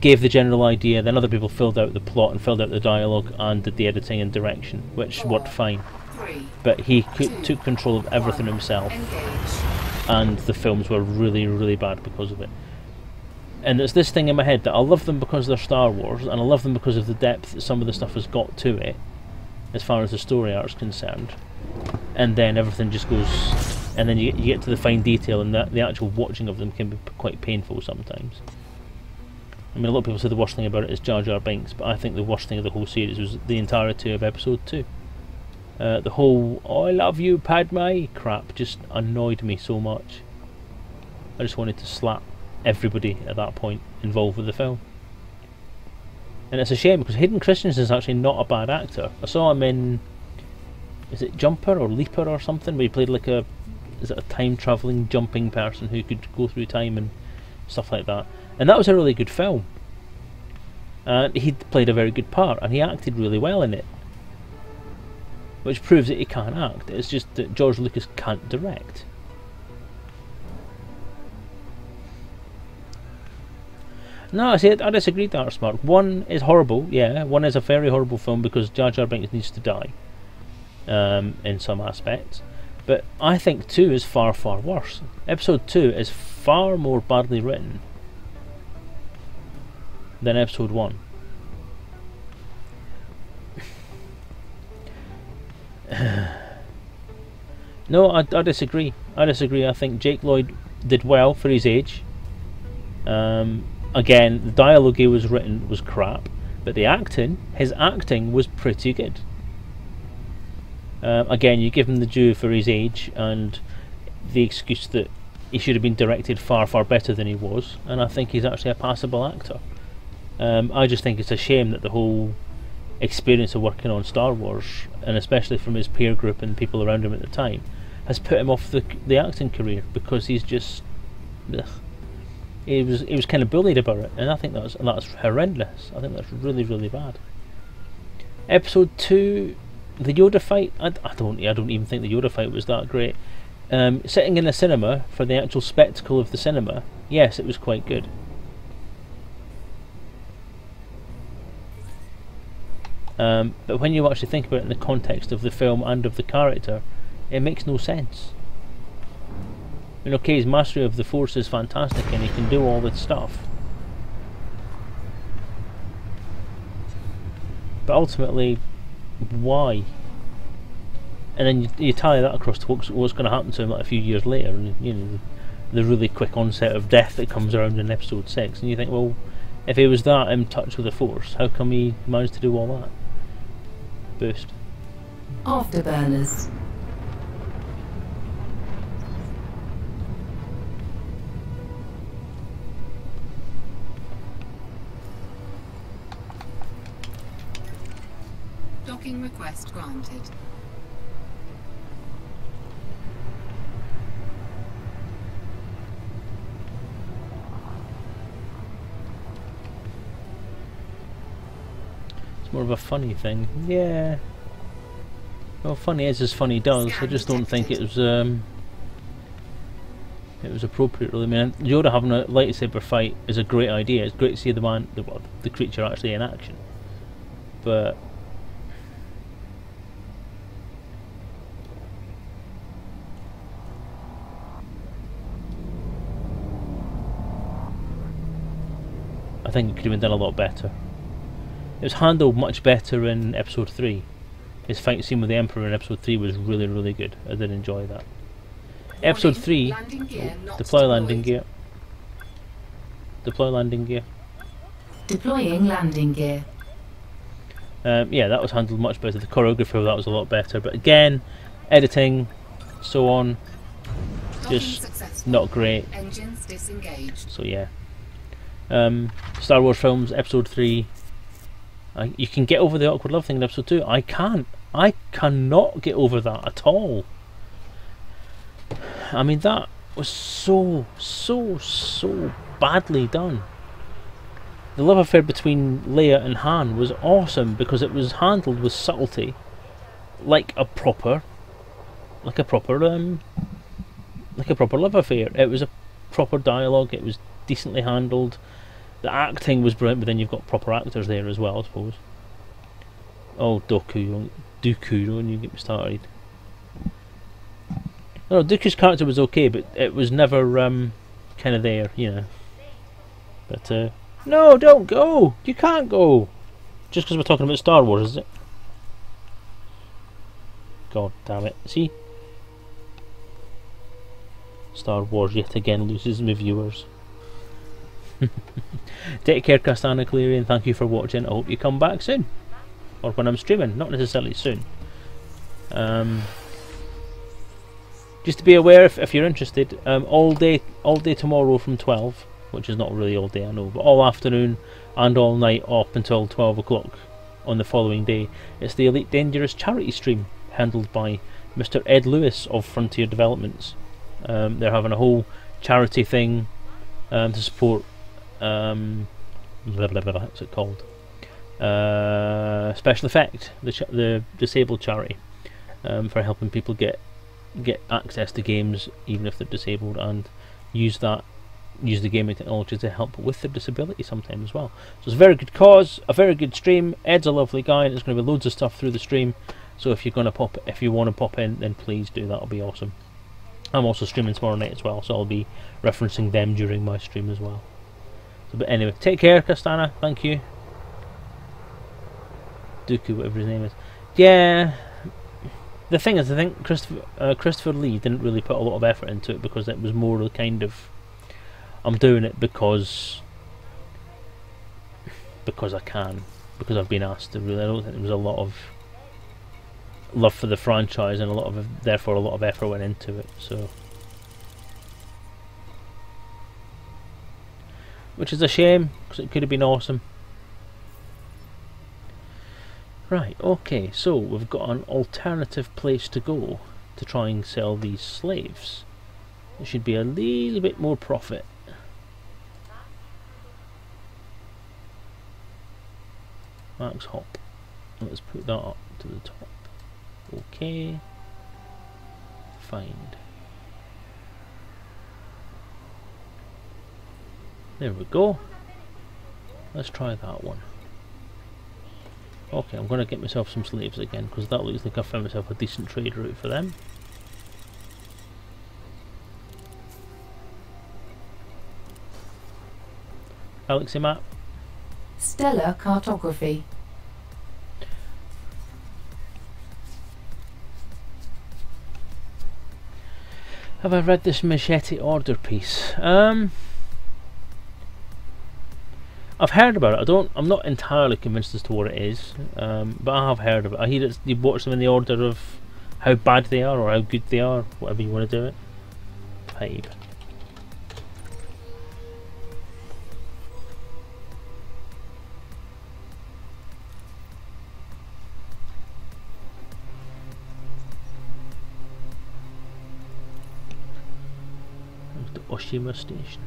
gave the general idea. Then other people filled out the plot and filled out the dialogue and did the editing and direction, which worked fine. Three, But he c- took control of everything himself engage. and the films were really, really bad because of it. And it's this thing in my head that I love them because they're Star Wars, and I love them because of the depth that some of the stuff has got to it, as far as the story arc's concerned. And then everything just goes, and then you get, you get to the fine detail, and that the actual watching of them can be quite painful sometimes. I mean, a lot of people say the worst thing about it is Jar Jar Binks, but I think the worst thing of the whole series was the entirety of Episode Two. Uh, the whole "I love you, Padme" crap just annoyed me so much. I just wanted to slap everybody at that point involved with the film. And it's a shame because Hayden is actually not a bad actor. I saw him in is it Jumper or Leaper or something where he played like a is it a time travelling jumping person who could go through time and stuff like that. And that was a really good film. And he played a very good part and he acted really well in it. Which proves that he can act. It's just that George Lucas can't direct. No, I see. I disagree, Dark Smart. One is horrible, yeah. One is a very horrible film because Jar Jar Binks needs to die, um, in some aspects. But I think two is far, far worse. Episode two is far more badly written than episode one. no, I, I disagree. I disagree. I think Jake Lloyd did well for his age. Um, again, the dialogue he was written was crap, but the acting, his acting was pretty good. Um, again, you give him the due for his age and the excuse that he should have been directed far, far better than he was, and I think he's actually a passable actor. Um, I just think it's a shame that the whole experience of working on Star Wars, and especially from his peer group and people around him at the time, has put him off the the acting career because he's just. He was he was kind of bullied about it, and I think that's that's horrendous. I think that's really really bad. Episode two, the Yoda fight. I, I don't I don't even think the Yoda fight was that great. Um, sitting in a cinema for the actual spectacle of the cinema, yes, it was quite good. Um, but when you actually think about it in the context of the film and of the character, it makes no sense. Mean, okay, his mastery of the Force is fantastic and he can do all this stuff. But ultimately, why? And then you, you tie that across to what's, what's going to happen to him like a few years later, and you know the, the really quick onset of death that comes around in episode six, and you think, well, if he was that in touch with the Force, how come he managed to do all that? Boost. Afterburners. Docking request granted. It's more of a funny thing. Yeah. Well, funny is as funny does. I Scan just don't think it was um, it was appropriate. Really, I mean, Yoda having a lightsaber fight is a great idea. It's great to see the man, the, the creature actually in action. But think it could have been done a lot better. It was handled much better in episode three. His fight scene with the Emperor in episode three was really, really good. I did enjoy that. Episode three, landing gear not deploy landing gear. Deploy landing gear. Deploying landing gear. Um, yeah, that was handled much better. The choreography of that was a lot better. But again, editing, so on, Just not great. So yeah. Um, Star Wars films, Episode Three. I, you can get over the awkward love thing in Episode Two. I can't. I cannot get over that at all. I mean, that was so, so, so badly done. The love affair between Leia and Han was awesome because it was handled with subtlety, like a proper, like a proper, um, like a proper love affair. It was a proper dialogue. It was decently handled. The acting was brilliant, but then you've got proper actors there as well, I suppose. Oh, Dooku, don't- Dooku, don't you get me started? No, Dooku's character was okay, but it was never um, kind of there, you know. But uh, no, don't go. You can't go. Just because we're talking about Star Wars, is it? God damn it! See, Star Wars yet again loses me viewers. Take care, Castana Cleary, and thank you for watching. I hope you come back soon, or when I'm streaming. Not necessarily soon. Um, just to be aware, if, if you're interested, um, all day, all day tomorrow from 12, which is not really all day, I know, but all afternoon and all night up until 12 o'clock on the following day, it's the Elite Dangerous charity stream handled by Mr. Ed Lewis of Frontier Developments. Um, they're having a whole charity thing um, to support. Um, blah, blah, blah, what's it called? Uh, Special Effect, the the disabled charity, um, for helping people get get access to games even if they're disabled and use that use the gaming technology to help with their disability sometimes as well. So it's a very good cause, a very good stream. Ed's a lovely guy, and there's going to be loads of stuff through the stream. So if you're going to pop, if you want to pop in, then please do. That'll be awesome. I'm also streaming tomorrow night as well, so I'll be referencing them during my stream as well. But anyway, take care, Castana. Thank you. Dooku, whatever his name is. Yeah. The thing is, I think Christopher, uh, Christopher Lee didn't really put a lot of effort into it because it was more the kind of I'm doing it because because I can, because I've been asked to. Really, I don't think there was a lot of love for the franchise and a lot of therefore a lot of effort went into it. So, which is a shame because it could have been awesome. Right, okay, so we've got an alternative place to go to try and sell these slaves. There should be a little bit more profit. Max Hop. Let's put that up to the top. Okay. Find. There we go. Let's try that one. Okay, I'm going to get myself some slaves again because that looks like I found myself a decent trade route for them. Galaxy map. Stellar cartography. Have I read this machete order piece? Um, I've heard about it. I don't. I'm not entirely convinced as to what it is, um, but I have heard of it. I hear that you watch them in the order of how bad they are or how good they are, whatever you want to do it. Pipe. The Oshima Station.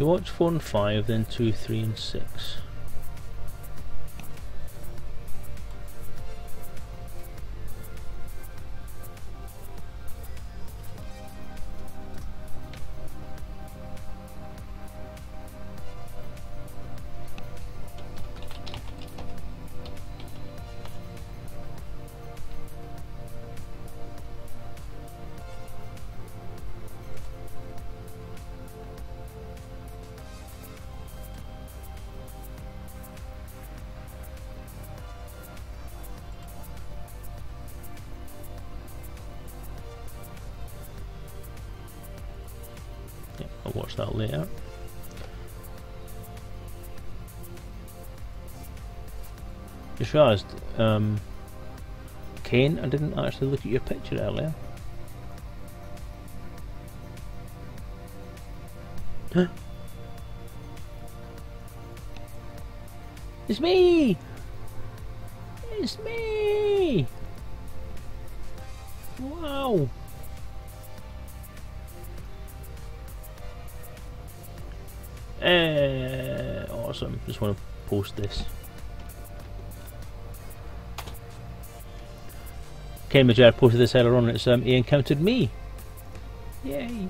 You watch 4 and 5, then 2, 3 and 6. Just um, Kane, I didn't actually look at your picture earlier. It's me! It's me! Wow! Eh, awesome. Just want to post this. Ken Major posted this earlier on. It's um, he encountered me. Yay!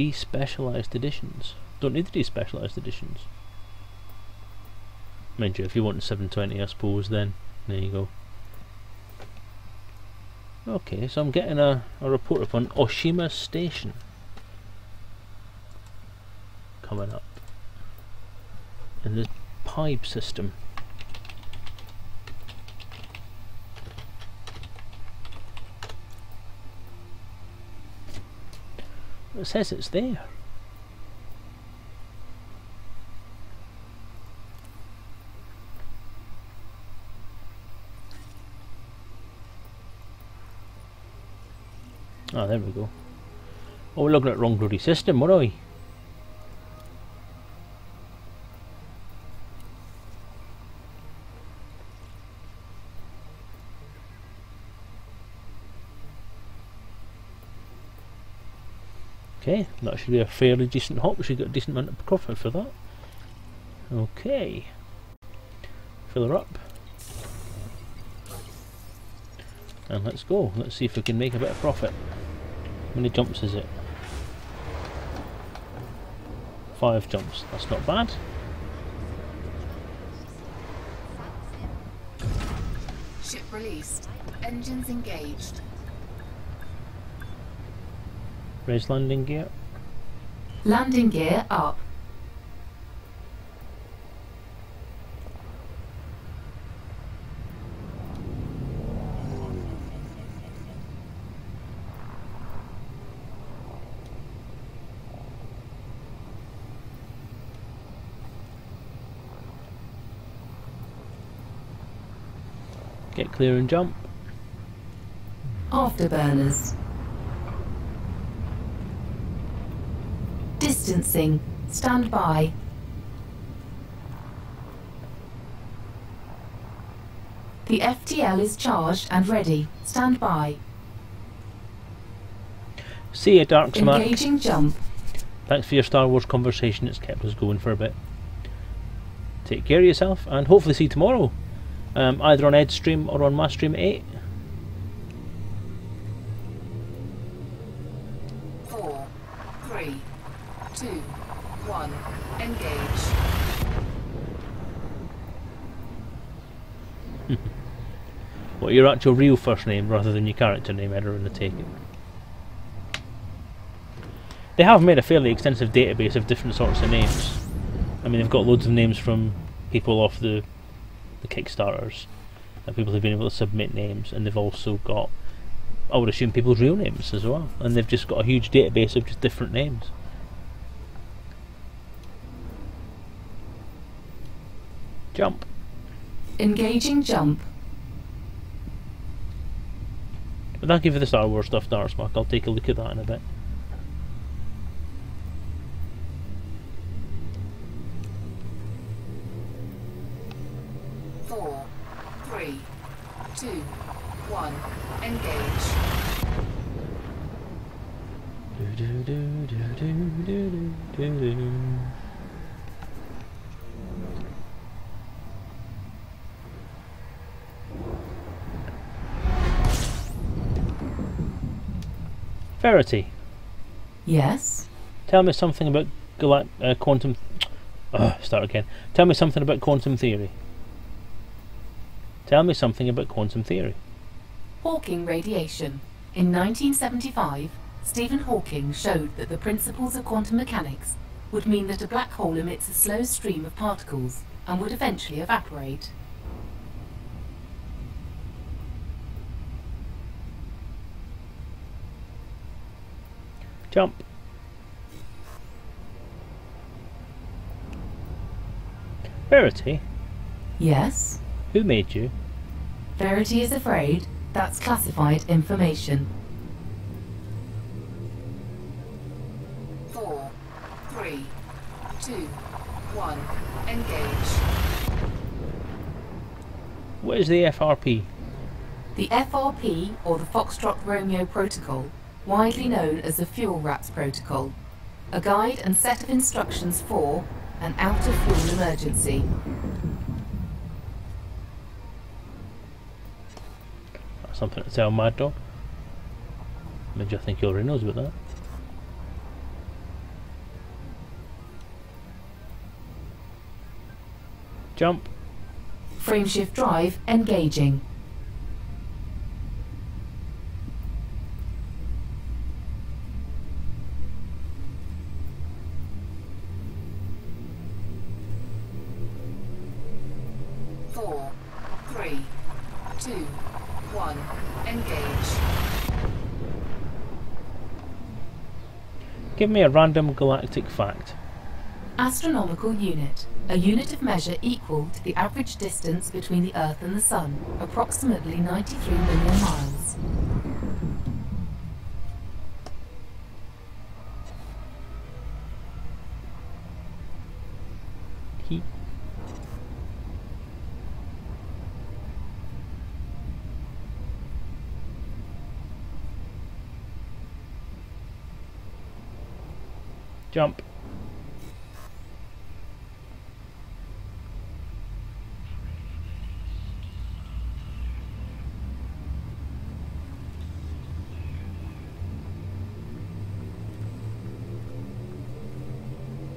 Despecialized editions. Don't need the despecialized editions. Mind you, if you want 720, I suppose, then there you go. Okay, so I'm getting a, a report upon Oshima Station coming up in the pipe system. It says it's there. Oh, there we go. Oh, we're looking at wrong bloody system, what are we? Okay, that should be a fairly decent hop. We should get a decent amount of profit for that. Okay. Fill her up. And let's go. Let's see if we can make a bit of profit. How many jumps is it? Five jumps. That's not bad. Ship released. Engines engaged. Raise landing gear. Landing gear up. Get clear and jump. Afterburners. Distancing. Stand by. The FTL is charged and ready. Stand by. See you, Dark Smack. Engaging jump. Thanks for your Star Wars conversation. It's kept us going for a bit. Take care of yourself, and hopefully see you tomorrow. Um, either on Ed's stream or on my stream 8. Your actual real first name rather than your character name, Ed, in the take it. They have made a fairly extensive database of different sorts of names. I mean, they've got loads of names from people off the the Kickstarters, and people who've been able to submit names, and they've also got, I would assume, people's real names as well. And they've just got a huge database of just different names. Jump. Engaging jump. But thank you for the Star Wars stuff, Darsmark. I'll take a look at that in a bit. Four, three, two, one. Engage. Verity, Yes. tell me something about galact- uh, quantum. Ugh, start again. Tell me something about quantum theory. Tell me something about quantum theory. Hawking radiation. In 1975, Stephen Hawking showed that the principles of quantum mechanics would mean that a black hole emits a slow stream of particles and would eventually evaporate. Jump. Verity, Yes. who made you? Verity is afraid that's classified information. Four, three, two, one. Engage. What is the FRP? The FRP, or the Foxtrot Romeo Protocol, widely known as the Fuel Rats Protocol, a guide and set of instructions for an out of fuel emergency. Something to tell Mad Dog. Maybe I think he already knows about that. Jump. Frameshift drive engaging. Four, three, two, one. Engage. Give me a random galactic fact. Astronomical unit. A unit of measure equal to the average distance between the Earth and the Sun, approximately 93 million miles. He. Jump.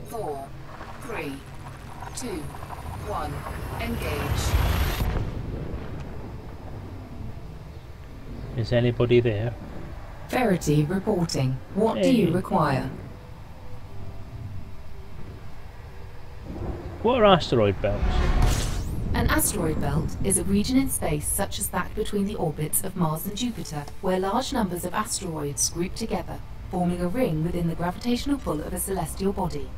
Four, three, two, one. Engage. Is anybody there? Verity reporting. What do you require? What are asteroid belts? An asteroid belt is a region in space such as that between the orbits of Mars and Jupiter, where large numbers of asteroids group together, forming a ring within the gravitational pull of a celestial body.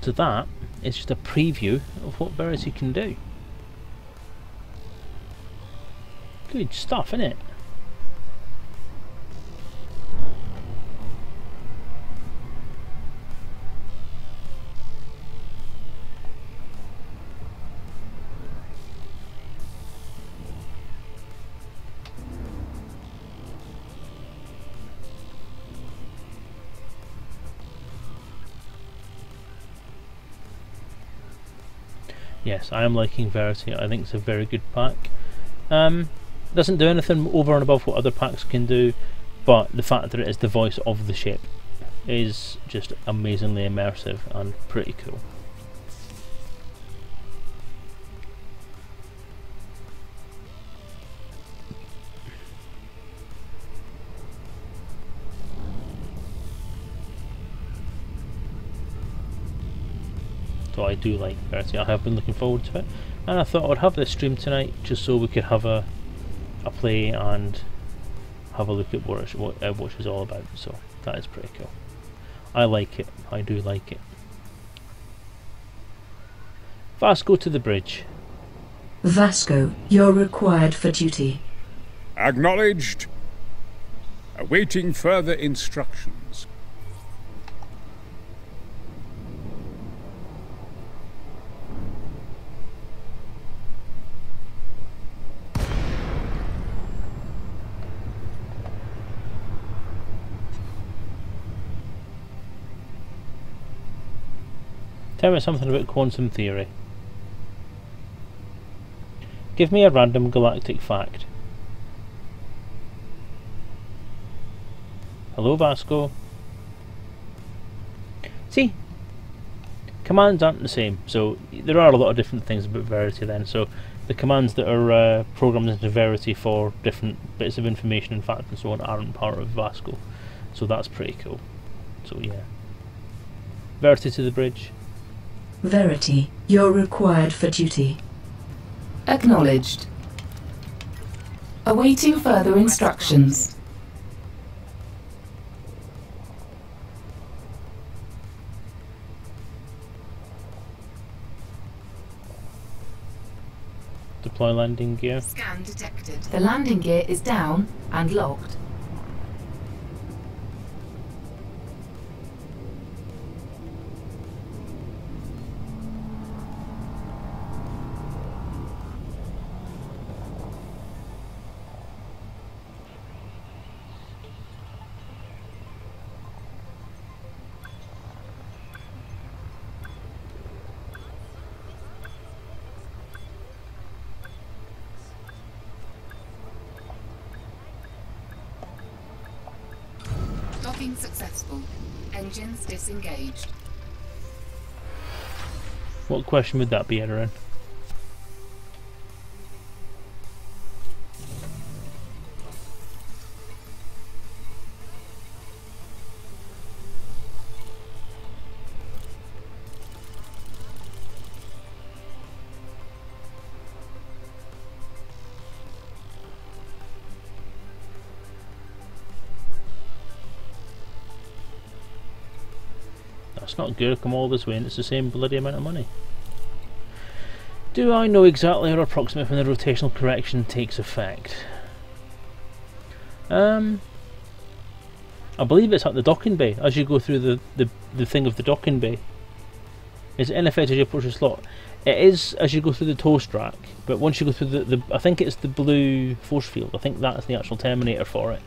So that is just a preview of what Verity can do. Good stuff, isn't it? Yes, I am liking Verity. I think it's a very good pack. Um, doesn't do anything over and above what other packs can do, but the fact that it is the voice of the ship is just amazingly immersive and pretty cool. So I do like Verity. I have been looking forward to it, and I thought I'd have this stream tonight just so we could have a a play and have a look at what it's, what, uh, what she's all about. So that is pretty cool. I like it. I do like it. Vasco to the bridge. Vasco, you're required for duty. Acknowledged. Awaiting further instructions. Tell me something about quantum theory. Give me a random galactic fact. Hello, Vasco. See, commands aren't the same, so there are a lot of different things about Verity then. So the commands that are uh, programmed into Verity for different bits of information and facts and so on aren't part of Vasco. So that's pretty cool. So yeah. Verity to the bridge. Verity, you're required for duty. Acknowledged. Awaiting further instructions. Deploy landing gear. Scan detected. The landing gear is down and locked. Disengaged. What question would that be, Erin? It's not good. Come all this way and it's the same bloody amount of money. Do I know exactly or approximate when the rotational correction takes effect? Um, I believe it's at the docking bay as you go through the, the, the thing of the docking bay. Is it in effect as you approach the slot? It is as you go through the toast rack, but once you go through the, the I think it's the blue force field. I think that's the actual terminator for it.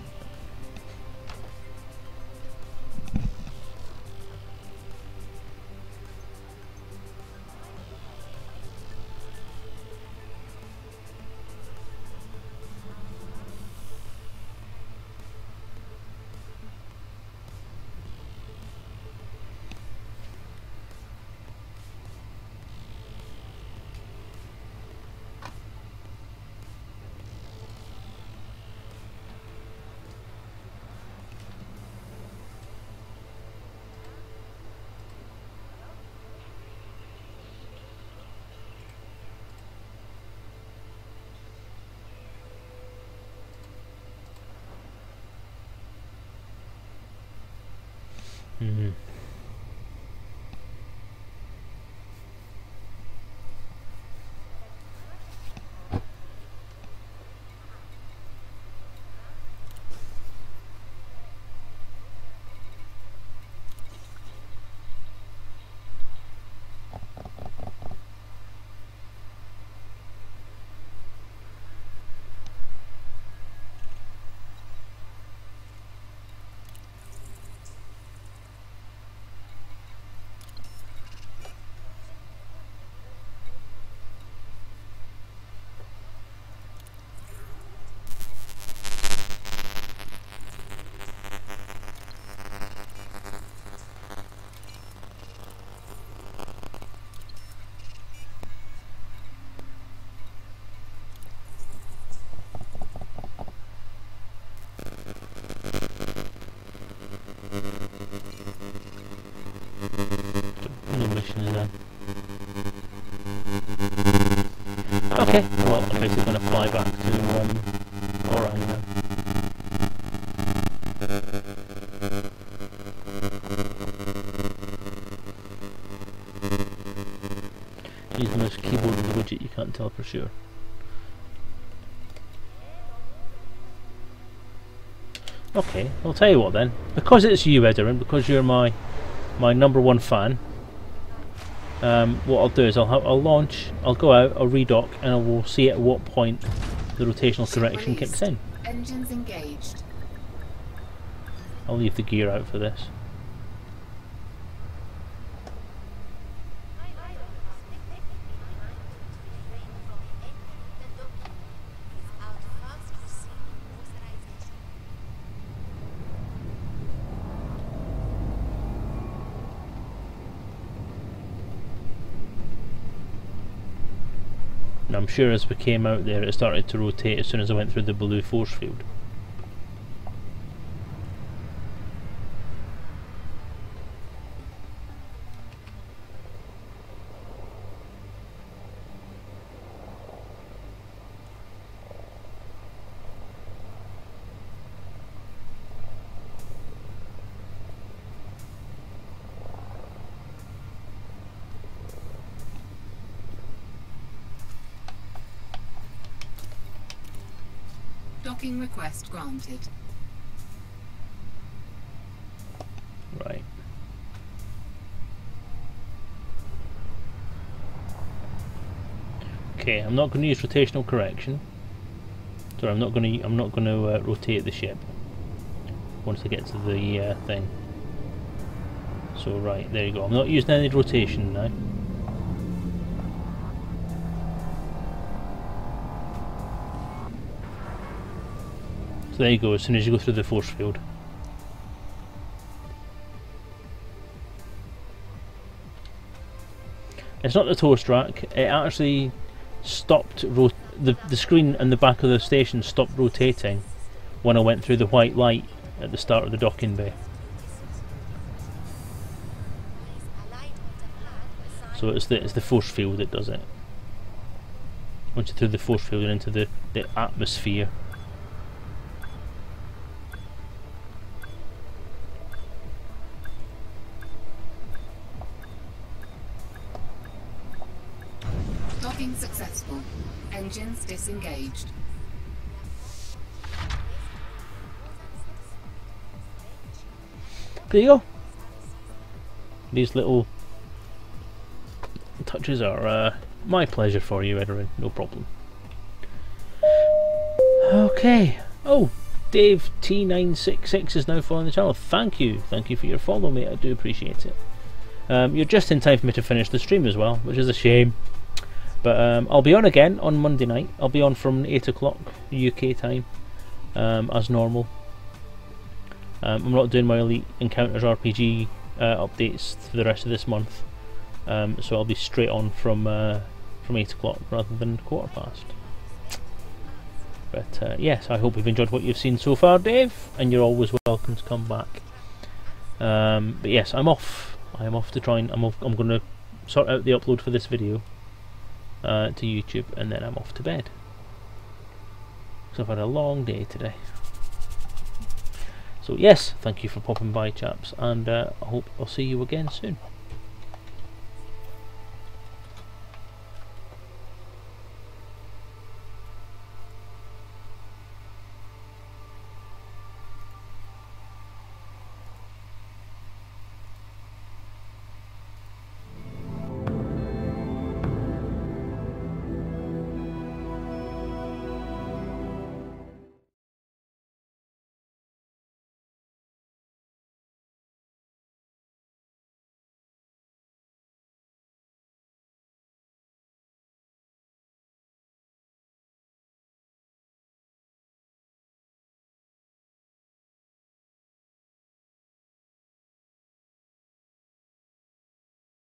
Okay, well, I'm basically going to fly back to um, Orion then. Use the mouse keyboard the widget, you can't tell for sure. Okay, I'll tell you what then. Because it's you, Edarin, because you're my my number one fan, um, what I'll do is I'll, I'll launch, I'll go out, I'll redock, and I will see at what point the rotational correction kicks in. Engines engaged. I'll leave the gear out for this. As we came out there it started to rotate as soon as I went through the blue force field. Request granted. Right. Okay, I'm not going to use rotational correction. Sorry, I'm not going to. I'm not going to uh, rotate the ship once I get to the uh, thing. So right, there you go. I'm not using any rotation now. So there you go. As soon as you go through the force field. It's not the toast rack. It actually stopped. The the screen and the back of the station stopped rotating when I went through the white light at the start of the docking bay. So it's the it's the force field that does it. Once you're through the force field and into the, the atmosphere. Docking successful. Engines disengaged. There you go. These little touches are uh, my pleasure for you, Edwin. No problem. Okay. Oh, Dave T966 is now following the channel. Thank you. Thank you for your follow, mate. I do appreciate it. Um, you're just in time for me to finish the stream as well, which is a shame. But um, I'll be on again on Monday night. I'll be on from 8 o'clock UK time, um, as normal. Um, I'm not doing my Elite Encounters RPG uh, updates for the rest of this month, um, so I'll be straight on from uh, from 8 o'clock rather than quarter past. But uh, yes, I hope you've enjoyed what you've seen so far, Dave, and you're always welcome to come back. Um, but yes, I'm off. I am off to try and I'm off, I'm going to sort out the upload for this video uh, to YouTube, and then I'm off to bed. So I've had a long day today. So yes, thank you for popping by, chaps, and uh, I hope I'll see you again soon.